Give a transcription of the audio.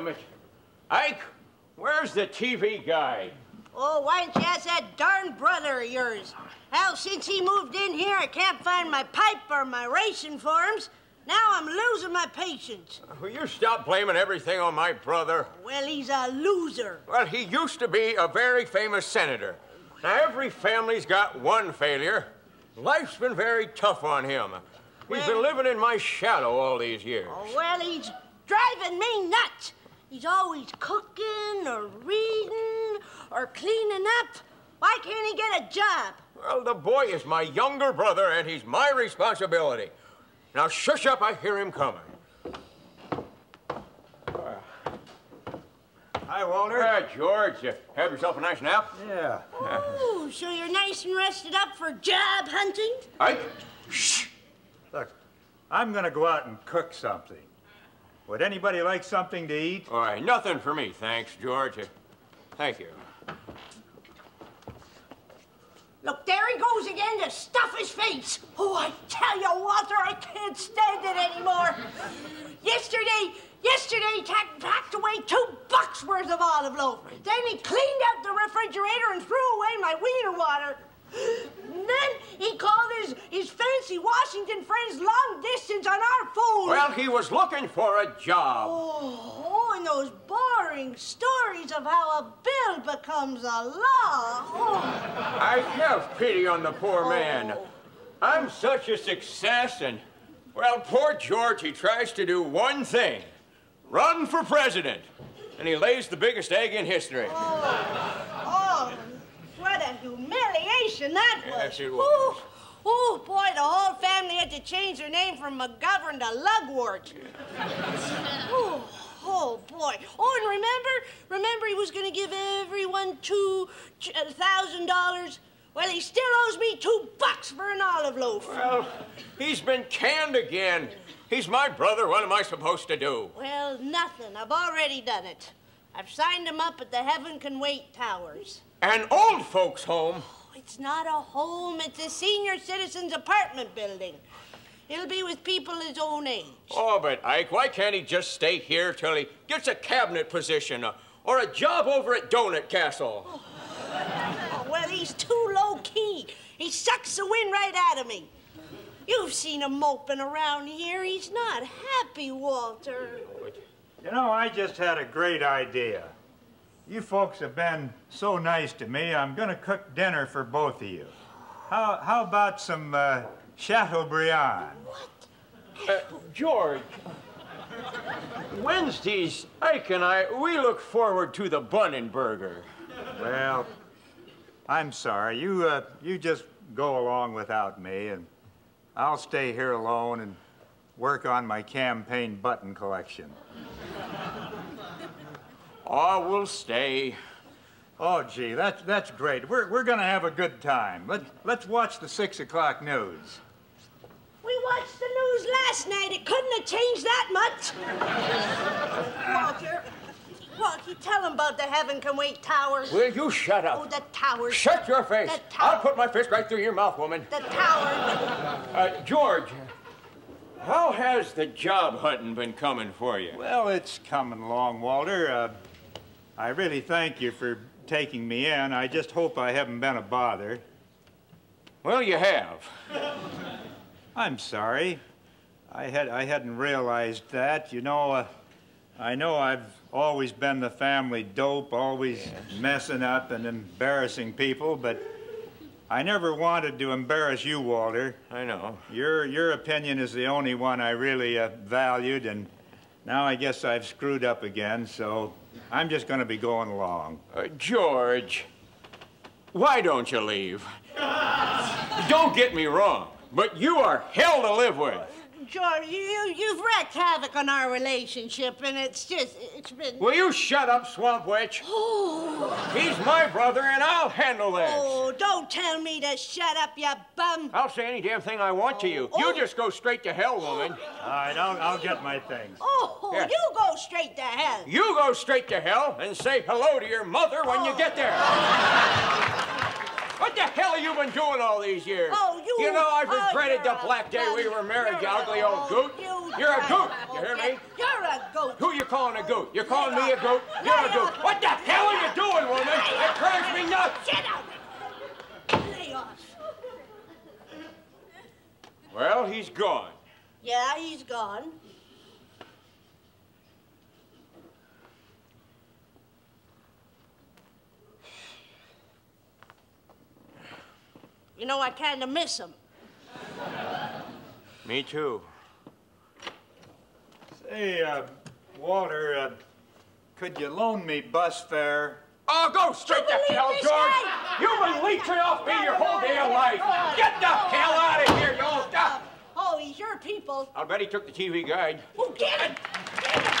damn it. Ike, where's the TV guide? Oh, why don't you ask that darn brother of yours? Hell, since he moved in here, I can't find my pipe or my ration forms. Now I'm losing my patience. Will you stop blaming everything on my brother? Well, he's a loser. Well, he used to be a very famous senator. Now, every family's got one failure. Life's been very tough on him. He's been living in my shadow all these years. Oh, well, he's driving me nuts. He's always cooking or reading or cleaning up. Why can't he get a job? Well, the boy is my younger brother, and he's my responsibility. Now, shush up, I hear him coming. Hi, Walter. Hi, George, uh, have yourself a nice nap? Yeah. Oh, so you're nice and rested up for job hunting? Ike, shh. Look, I'm gonna go out and cook something. Would anybody like something to eat? All right, nothing for me, thanks, George. Thank you. Look, there he goes again to stuff his face. Oh, I tell you, Walter, I can't stand it anymore. Yesterday, yesterday he packed away two bucks worth of olive loaf. Then he cleaned out the refrigerator and threw away my wiener water. Then he called his, his fancy Washington friends long distance on our phone. Well, he was looking for a job. Oh, oh, and those boring stories of how a bill becomes a law. Oh. I have pity on the poor man. Oh. I'm such a success, and, well, poor George, he tries to do one thing run for president. And he lays the biggest egg in history. Oh, oh what a humiliation that was. Yes, it was. Oh, oh, boy, the whole family had to change their name from McGovern to Lugwort. oh, oh, boy. Oh, and remember, remember he was going to give everyone two uh, thousand dollars. Well, he still owes me two bucks for an olive loaf. Well, he's been canned again. He's my brother. What am I supposed to do? Well, nothing. I've already done it. I've signed him up at the Heaven Can Wait Towers. An old folks' home. It's not a home, it's a senior citizens apartment building. He'll be with people his own age. Oh, but Ike, why can't he just stay here till he gets a cabinet position uh, or a job over at Donut Castle? Oh, well, he's too low key. He sucks the wind right out of me. You've seen him moping around here. He's not happy, Walter. You know, I just had a great idea. You folks have been so nice to me, I'm gonna cook dinner for both of you. How, how about some uh, Chateaubriand? Uh, George, Wednesdays, Ike and I, we look forward to the Bunnenberger. Well, I'm sorry. You, uh, you just go along without me, and I'll stay here alone and work on my campaign button collection. Oh, we'll stay. Oh, gee, that's, that's great. We're, we're going to have a good time. Let, let's watch the 6 o'clock news. We watched the news last night. It couldn't have changed that much. Walter, Walter, tell him about the Heaven Can Wait Towers. Will you shut up? Oh, up? the towers. Shut your face. The tower. I'll put my fist right through your mouth, woman. The tower. Uh, George, how has the job hunting been coming for you? Well, it's coming along, Walter. Uh, I really thank you for taking me in. I just hope I haven't been a bother. Well, you have. I'm sorry. I had I hadn't realized that. You know, uh, I know I've always been the family dope, always messing up and embarrassing people, but I never wanted to embarrass you, Walter. I know. Your your opinion is the only one I really uh, valued, and now I guess I've screwed up again. So I'm just going to be going along. Uh, George, why don't you leave? don't get me wrong, but you are hell to live with. George, you, you've wreaked havoc on our relationship, and it's just, it's been. Will you shut up, Swamp Witch? Oh, He's my brother, and I'll handle this. oh, don't tell me to shut up, you bum. I'll say any damn thing I want to you. Oh. You just go straight to hell, woman. All right, I'll, I'll get my things. Oh, Yes. you go straight to hell. You go straight to hell and say hello to your mother when you get there. What the hell have you been doing all these years? Oh, you- You know, I've oh, regretted you're the black day we were married, you ugly old oh, goot. you You're a goot. You hear me? You're a goat. Who you calling a goot? You're calling me a goot? You're a goot. What the hell are you doing, woman? It drives me nuts. Get out. Well, he's gone. Yeah, he's gone. You know, I kind of miss him. Me too. Say, uh, Walter, uh, could you loan me bus fare? Oh, go straight to hell, George! guy? You've been leeching off me your whole damn life! Get the hell out of here, you old duck! Oh, he's your people. I'll bet he took the TV guide. Oh, get it! Get it!